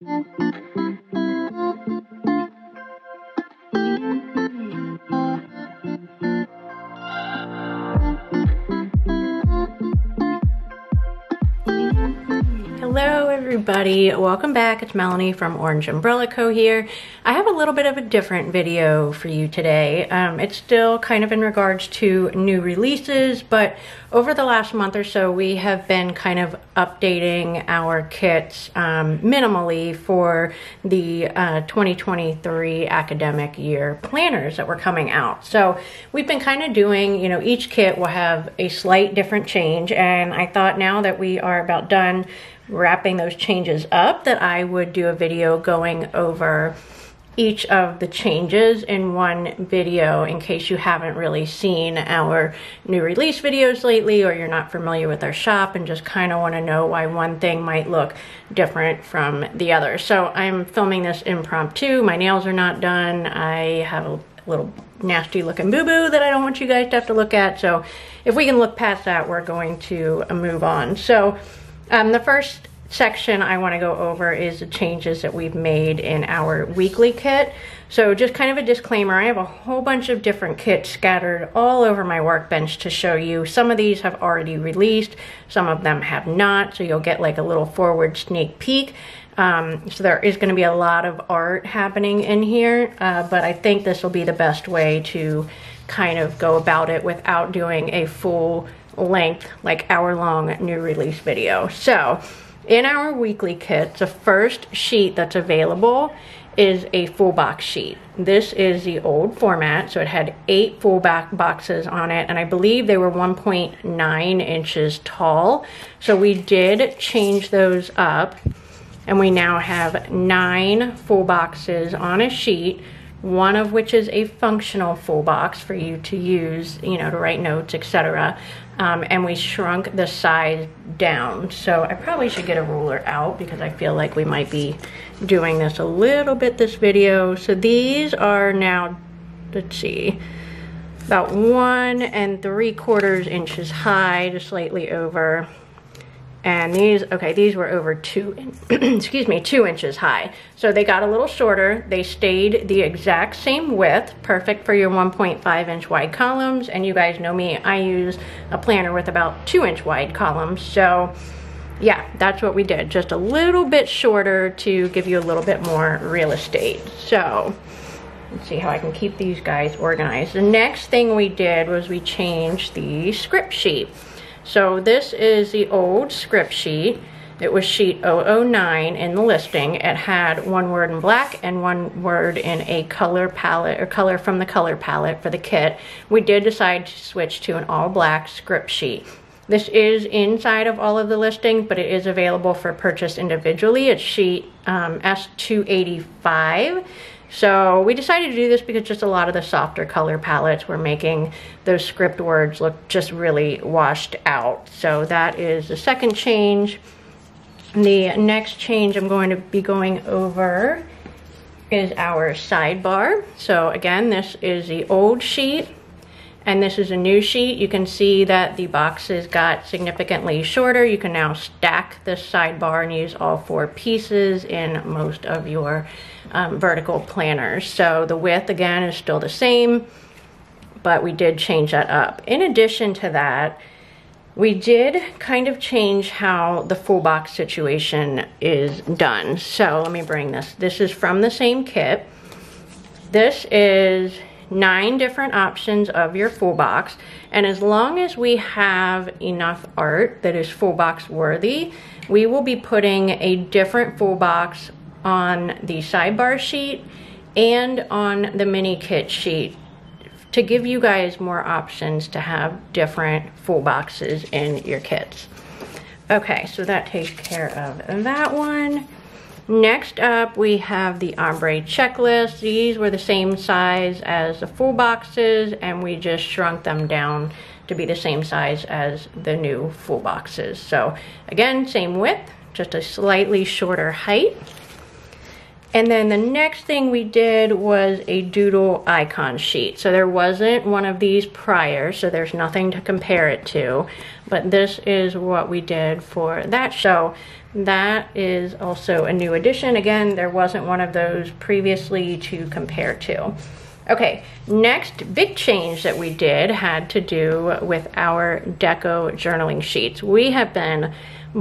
Hello everybody, welcome back. It's Melanie from Orange Umbrella Co. here. I have a little bit of a different video for you today. Um, it's still kind of in regards to new releases, but over the last month or so we have been kind of updating our kits um, minimally for the uh, 2023 academic year planners that were coming out. So we've been kind of doing, you know, each kit will have a slight different change and I thought now that we are about done wrapping those changes up that I would do a video going over each of the changes in one video in case you haven't really seen our new release videos lately or you're not familiar with our shop and just kind of want to know why one thing might look different from the other. So I'm filming this impromptu. My nails are not done. I have a little nasty looking boo-boo that I don't want you guys to have to look at. So if we can look past that, we're going to move on. So um, the first section I want to go over is the changes that we've made in our weekly kit. So just kind of a disclaimer, I have a whole bunch of different kits scattered all over my workbench to show you. Some of these have already released, some of them have not, so you'll get like a little forward sneak peek. Um, so there is going to be a lot of art happening in here, uh, but I think this will be the best way to kind of go about it without doing a full length, like hour long new release video. So in our weekly kit, the first sheet that's available is a full box sheet. This is the old format, so it had eight full back boxes on it, and I believe they were 1.9 inches tall. So we did change those up, and we now have nine full boxes on a sheet one of which is a functional full box for you to use, you know, to write notes, etc. Um, and we shrunk the size down. So I probably should get a ruler out because I feel like we might be doing this a little bit this video. So these are now, let's see, about one and three quarters inches high, just slightly over and these okay these were over two excuse me two inches high. So they got a little shorter. They stayed the exact same width perfect for your 1.5 inch wide columns. And you guys know me i use a planner with about two inch wide columns. So yeah that's what we did. Just a little bit shorter to give you a little bit more real estate. So let's see how I can keep these guys organized. The next thing we did was we changed the script sheet. So this is the old script sheet. It was sheet 009 in the listing. It had one word in black and one word in a color palette or color from the color palette for the kit. We did decide to switch to an all black script sheet. This is inside of all of the listing, but it is available for purchase individually. It's sheet um, S285. So we decided to do this because just a lot of the softer color palettes were making those script words look just really washed out. So that is the second change. The next change I'm going to be going over is our sidebar. So again, this is the old sheet and this is a new sheet. You can see that the boxes got significantly shorter. You can now stack this sidebar and use all four pieces in most of your um, vertical planners. So the width again is still the same, but we did change that up. In addition to that, we did kind of change how the full box situation is done. So let me bring this. This is from the same kit. This is nine different options of your full box. And as long as we have enough art that is full box worthy, we will be putting a different full box on the sidebar sheet and on the mini kit sheet to give you guys more options to have different full boxes in your kits. Okay, so that takes care of that one. Next up, we have the ombre checklist. These were the same size as the full boxes, and we just shrunk them down to be the same size as the new full boxes. So again, same width, just a slightly shorter height. And then the next thing we did was a doodle icon sheet. So there wasn't one of these prior, so there's nothing to compare it to. But this is what we did for that show. That is also a new addition. Again, there wasn't one of those previously to compare to. Okay, next big change that we did had to do with our deco journaling sheets. We have been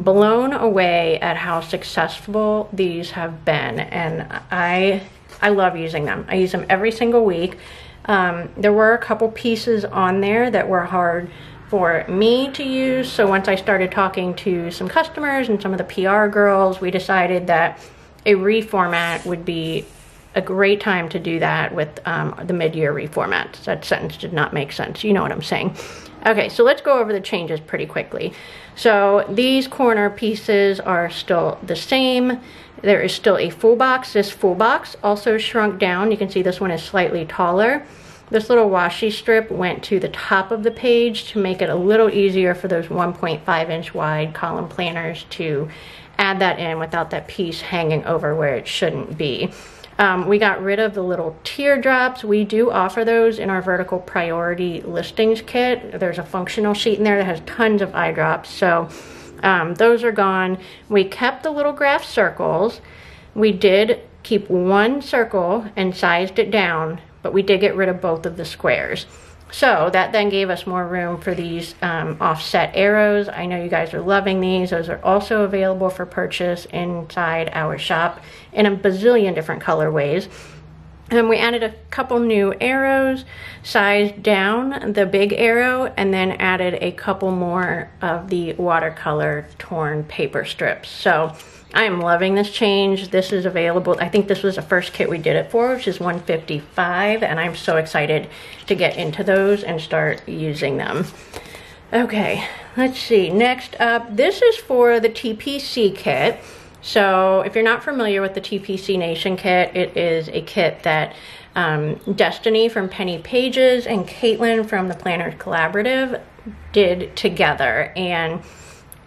blown away at how successful these have been and I I love using them. I use them every single week. Um, there were a couple pieces on there that were hard for me to use. So once I started talking to some customers and some of the PR girls, we decided that a reformat would be a great time to do that with um, the mid-year reformat. That sentence did not make sense. You know what I'm saying. Okay, so let's go over the changes pretty quickly. So these corner pieces are still the same. There is still a full box. This full box also shrunk down. You can see this one is slightly taller. This little washi strip went to the top of the page to make it a little easier for those 1.5 inch wide column planners to add that in without that piece hanging over where it shouldn't be. Um, we got rid of the little teardrops. We do offer those in our vertical priority listings kit. There's a functional sheet in there that has tons of eye drops. So um, those are gone. We kept the little graph circles. We did keep one circle and sized it down, but we did get rid of both of the squares. So that then gave us more room for these um, offset arrows. I know you guys are loving these. Those are also available for purchase inside our shop in a bazillion different colorways. And we added a couple new arrows, sized down the big arrow, and then added a couple more of the watercolor torn paper strips. So I am loving this change. This is available. I think this was the first kit we did it for, which is 155, and I'm so excited to get into those and start using them. Okay, let's see. Next up, this is for the TPC kit. So if you're not familiar with the TPC Nation kit, it is a kit that um, Destiny from Penny Pages and Caitlin from the Planners Collaborative did together. And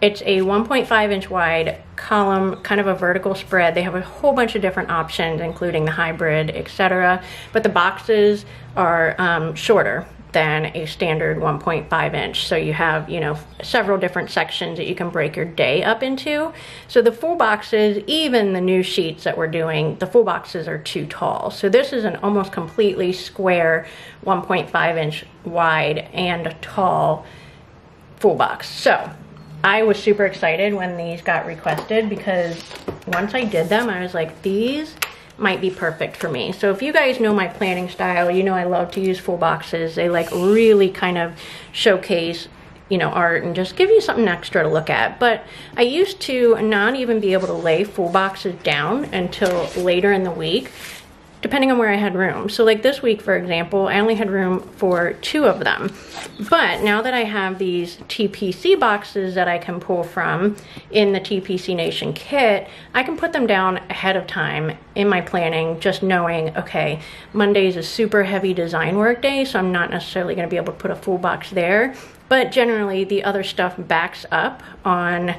it's a 1.5 inch wide column, kind of a vertical spread. They have a whole bunch of different options, including the hybrid, etc. But the boxes are um, shorter than a standard 1.5 inch. So you have, you know, several different sections that you can break your day up into. So the full boxes, even the new sheets that we're doing, the full boxes are too tall. So this is an almost completely square 1.5 inch wide and tall full box. So I was super excited when these got requested because once I did them, I was like, these might be perfect for me. So if you guys know my planning style, you know I love to use full boxes. They like really kind of showcase you know, art and just give you something extra to look at. But I used to not even be able to lay full boxes down until later in the week depending on where I had room. So like this week, for example, I only had room for two of them. But now that I have these TPC boxes that I can pull from in the TPC Nation kit, I can put them down ahead of time in my planning, just knowing, okay, Monday is a super heavy design work day, so I'm not necessarily gonna be able to put a full box there. But generally the other stuff backs up on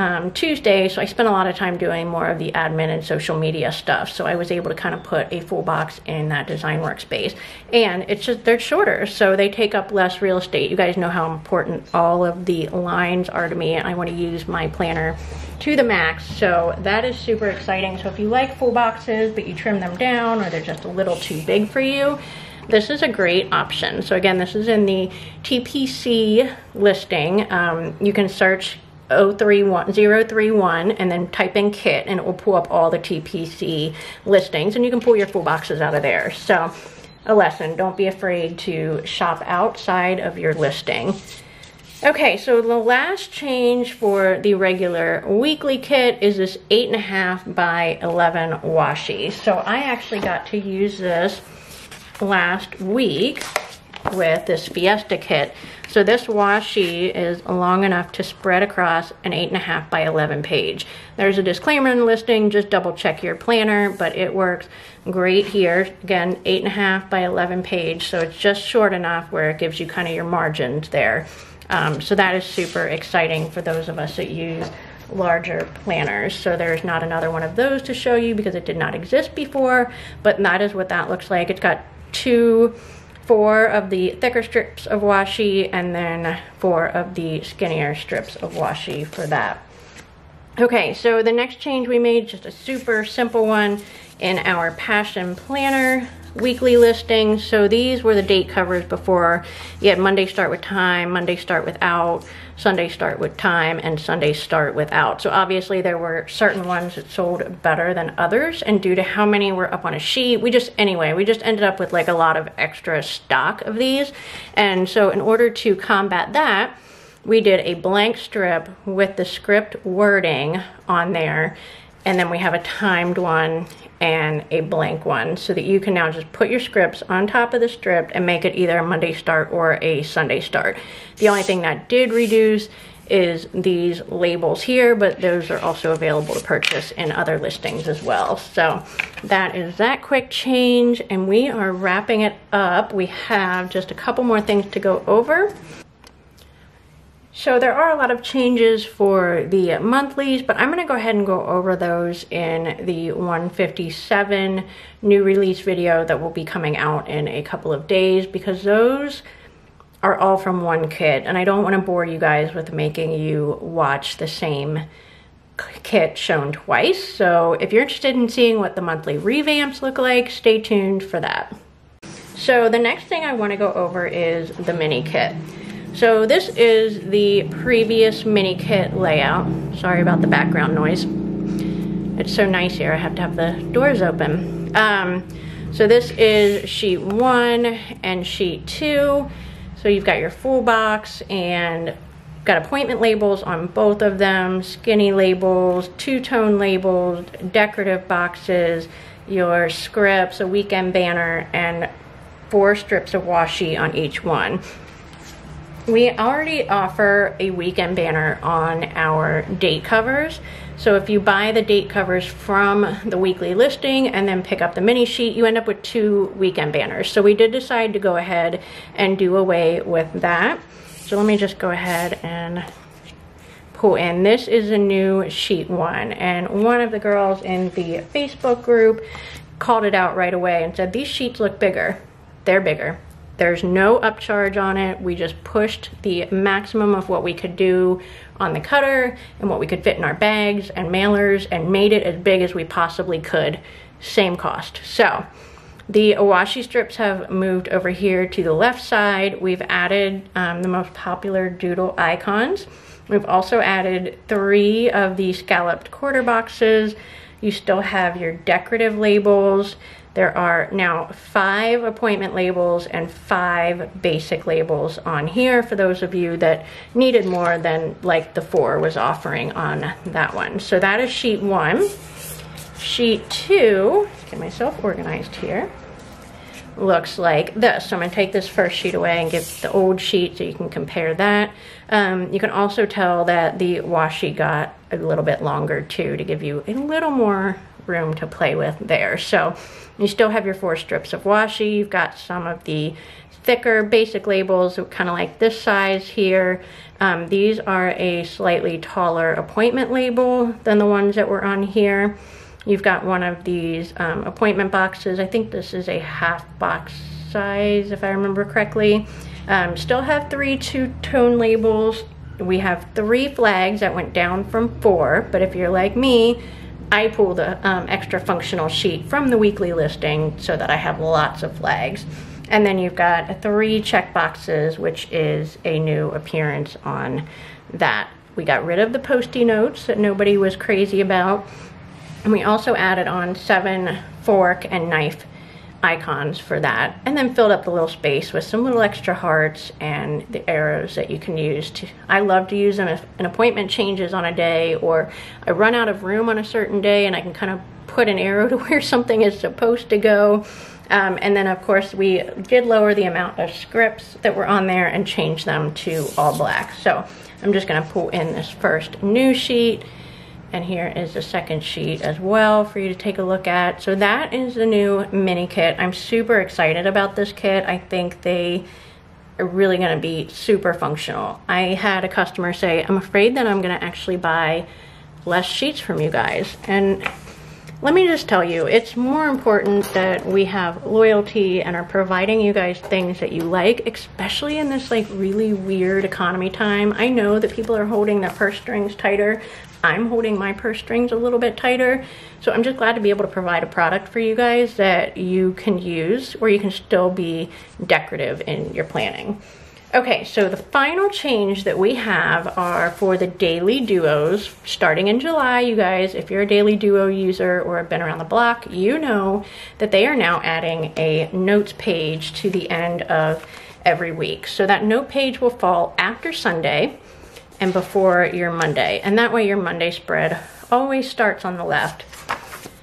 um, Tuesday, so I spent a lot of time doing more of the admin and social media stuff. So I was able to kind of put a full box in that design workspace. And it's just, they're shorter, so they take up less real estate. You guys know how important all of the lines are to me. I want to use my planner to the max. So that is super exciting. So if you like full boxes, but you trim them down or they're just a little too big for you, this is a great option. So again, this is in the TPC listing. Um, you can search 031, 031 and then type in kit and it will pull up all the TPC listings and you can pull your full boxes out of there. So a lesson, don't be afraid to shop outside of your listing. Okay, so the last change for the regular weekly kit is this 8.5 by 11 washi. So I actually got to use this last week with this Fiesta kit. So this washi is long enough to spread across an 8.5 by 11 page. There's a disclaimer in the listing, just double check your planner, but it works great here. Again, 8.5 by 11 page, so it's just short enough where it gives you kind of your margins there. Um, so that is super exciting for those of us that use larger planners. So there's not another one of those to show you because it did not exist before, but that is what that looks like. It's got two, four of the thicker strips of washi and then four of the skinnier strips of washi for that. Okay, so the next change we made, just a super simple one in our Passion Planner weekly listings. So these were the date covers before. You had Monday start with time, Monday start without, Sunday start with time, and Sunday start without. So obviously there were certain ones that sold better than others. And due to how many were up on a sheet, we just, anyway, we just ended up with like a lot of extra stock of these. And so in order to combat that, we did a blank strip with the script wording on there and then we have a timed one and a blank one so that you can now just put your scripts on top of the strip and make it either a Monday start or a Sunday start. The only thing that did reduce is these labels here, but those are also available to purchase in other listings as well. So that is that quick change and we are wrapping it up. We have just a couple more things to go over. So there are a lot of changes for the monthlies, but I'm going to go ahead and go over those in the 157 new release video that will be coming out in a couple of days because those are all from one kit and I don't want to bore you guys with making you watch the same kit shown twice. So if you're interested in seeing what the monthly revamps look like, stay tuned for that. So the next thing I want to go over is the mini kit. So this is the previous mini kit layout. Sorry about the background noise. It's so nice here, I have to have the doors open. Um, so this is sheet one and sheet two. So you've got your full box and got appointment labels on both of them, skinny labels, two-tone labels, decorative boxes, your scripts, a weekend banner, and four strips of washi on each one. We already offer a weekend banner on our date covers. So if you buy the date covers from the weekly listing and then pick up the mini sheet, you end up with two weekend banners. So we did decide to go ahead and do away with that. So let me just go ahead and pull in. This is a new sheet one. And one of the girls in the Facebook group called it out right away and said, these sheets look bigger. They're bigger. There's no upcharge on it. We just pushed the maximum of what we could do on the cutter and what we could fit in our bags and mailers and made it as big as we possibly could. Same cost. So the washi strips have moved over here to the left side. We've added um, the most popular doodle icons. We've also added three of the scalloped quarter boxes. You still have your decorative labels. There are now five appointment labels and five basic labels on here for those of you that needed more than like the four was offering on that one. So that is sheet one. Sheet two, get myself organized here, looks like this. So I'm gonna take this first sheet away and give the old sheet so you can compare that. Um, you can also tell that the washi got a little bit longer too to give you a little more room to play with there. So you still have your four strips of washi. You've got some of the thicker basic labels, kind of like this size here. Um, these are a slightly taller appointment label than the ones that were on here. You've got one of these um, appointment boxes. I think this is a half box size, if I remember correctly. Um, still have three two-tone labels. We have three flags that went down from four, but if you're like me, I pull the um, extra functional sheet from the weekly listing so that I have lots of flags. And then you've got three check boxes, which is a new appearance on that. We got rid of the posty notes that nobody was crazy about. And we also added on seven fork and knife icons for that and then filled up the little space with some little extra hearts and the arrows that you can use to I love to use them if an appointment changes on a day or I run out of room on a certain day and I can kind of put an arrow to where something is supposed to go. Um, and then of course we did lower the amount of scripts that were on there and change them to all black. So I'm just gonna pull in this first new sheet and here is the second sheet as well for you to take a look at. So that is the new mini kit. I'm super excited about this kit. I think they are really gonna be super functional. I had a customer say, I'm afraid that I'm gonna actually buy less sheets from you guys. And let me just tell you, it's more important that we have loyalty and are providing you guys things that you like, especially in this like really weird economy time. I know that people are holding their purse strings tighter. I'm holding my purse strings a little bit tighter. So I'm just glad to be able to provide a product for you guys that you can use where you can still be decorative in your planning. Okay, so the final change that we have are for the daily duos starting in July. You guys, if you're a daily duo user or have been around the block, you know that they are now adding a notes page to the end of every week. So that note page will fall after Sunday and before your Monday. And that way your Monday spread always starts on the left.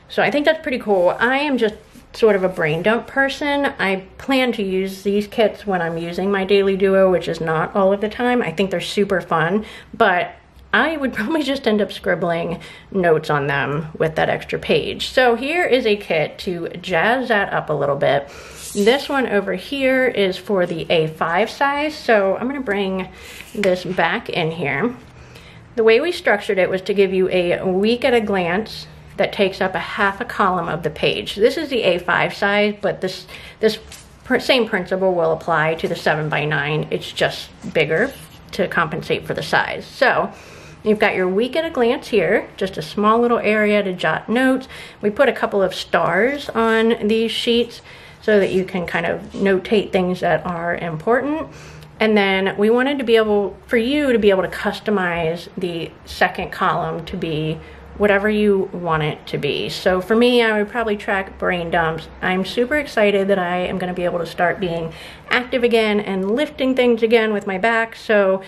So I think that's pretty cool. I am just sort of a brain dump person. I plan to use these kits when I'm using my Daily Duo, which is not all of the time. I think they're super fun, but I would probably just end up scribbling notes on them with that extra page. So here is a kit to jazz that up a little bit. This one over here is for the A5 size, so I'm gonna bring this back in here. The way we structured it was to give you a week at a glance that takes up a half a column of the page. This is the A5 size, but this, this same principle will apply to the 7 by 9 It's just bigger to compensate for the size. So you've got your week at a glance here, just a small little area to jot notes. We put a couple of stars on these sheets so that you can kind of notate things that are important. And then we wanted to be able, for you to be able to customize the second column to be whatever you want it to be. So for me, I would probably track brain dumps. I'm super excited that I am going to be able to start being active again and lifting things again with my back. So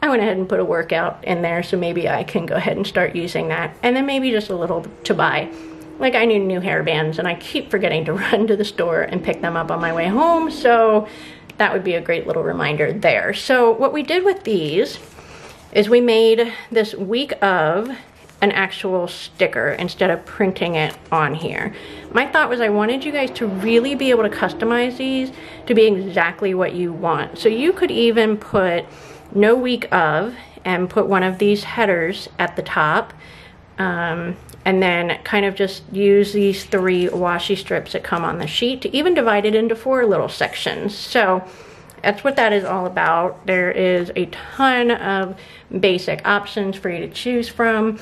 I went ahead and put a workout in there so maybe I can go ahead and start using that. And then maybe just a little to buy. Like I need new hair bands and I keep forgetting to run to the store and pick them up on my way home. So that would be a great little reminder there. So what we did with these is we made this week of an actual sticker instead of printing it on here. My thought was I wanted you guys to really be able to customize these to be exactly what you want. So you could even put no week of and put one of these headers at the top um, and then kind of just use these three washi strips that come on the sheet to even divide it into four little sections. So that's what that is all about. There is a ton of basic options for you to choose from.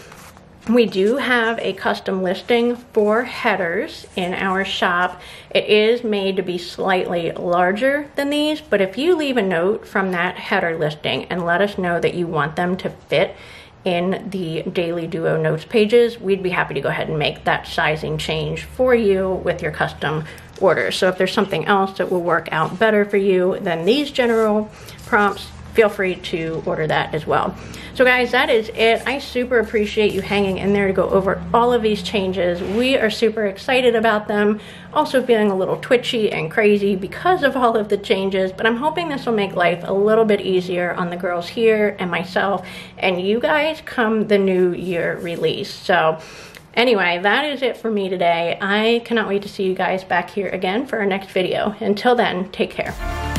We do have a custom listing for headers in our shop. It is made to be slightly larger than these, but if you leave a note from that header listing and let us know that you want them to fit in the Daily Duo notes pages, we'd be happy to go ahead and make that sizing change for you with your custom order. So if there's something else that will work out better for you than these general prompts, feel free to order that as well. So guys, that is it. I super appreciate you hanging in there to go over all of these changes. We are super excited about them. Also feeling a little twitchy and crazy because of all of the changes, but I'm hoping this will make life a little bit easier on the girls here and myself and you guys come the new year release. So Anyway, that is it for me today. I cannot wait to see you guys back here again for our next video. Until then, take care.